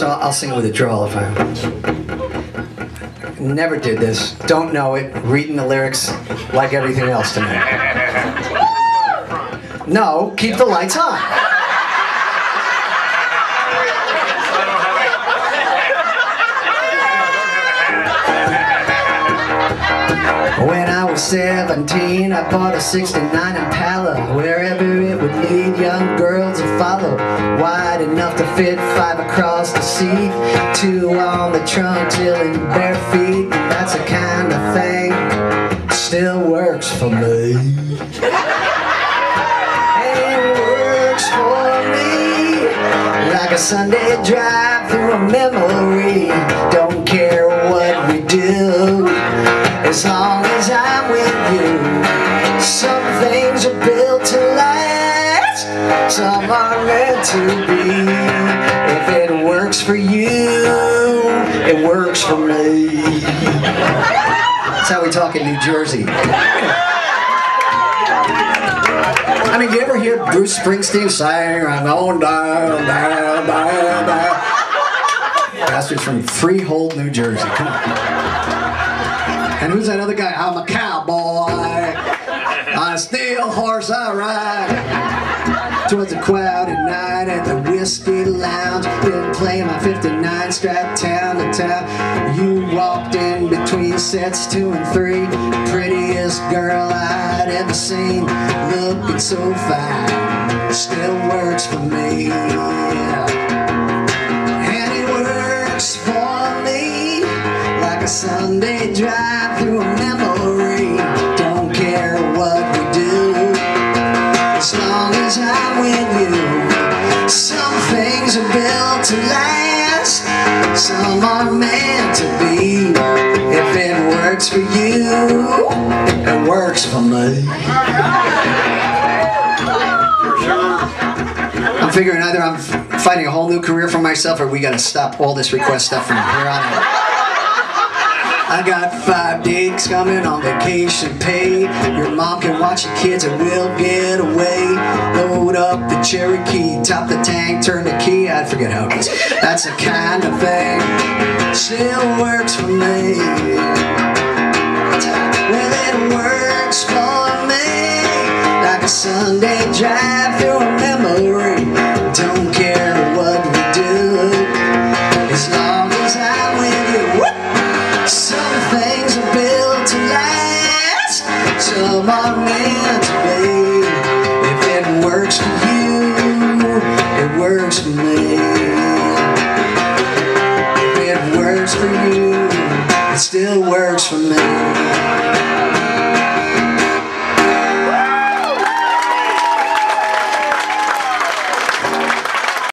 So I'll sing it with a drawl if I. Never did this. Don't know it. Reading the lyrics like everything else tonight. No, keep the lights on. When I was 17, I bought a 69 Impala. Wherever it would lead, young girls would follow. Wide enough to fit five across the seat. Two on the trunk till in bare feet. and That's the kind of thing still works for me. It works for me. Like a Sunday drive through a memory. You. Some things are built to last, some are meant to be. If it works for you, it works for me. That's how we talk in New Jersey. I mean, you ever hear Bruce Springsteen sing, I'm going down, down, down, down? Bastards from Freehold, New Jersey. On. And who's that other guy? I'm a cowboy. A steel horse I ride. Towards a crowded night at the Whiskey Lounge. Been playing my 59 Strat town to town. You walked in between sets two and three. Prettiest girl I'd ever seen. Looking so fine. Still works for me. And it works for me like a Sunday drive to last, some are meant to be. If it works for you, it works for me. I'm figuring either I'm finding a whole new career for myself or we gotta stop all this request stuff from here on out. I got five days coming on vacation pay. Your mom can watch your kids and we'll get away. Up the Cherokee, top the tank, turn the key. I forget how it goes. That's the kind of thing still works for me. Well, it works for me like a Sunday drive works